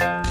you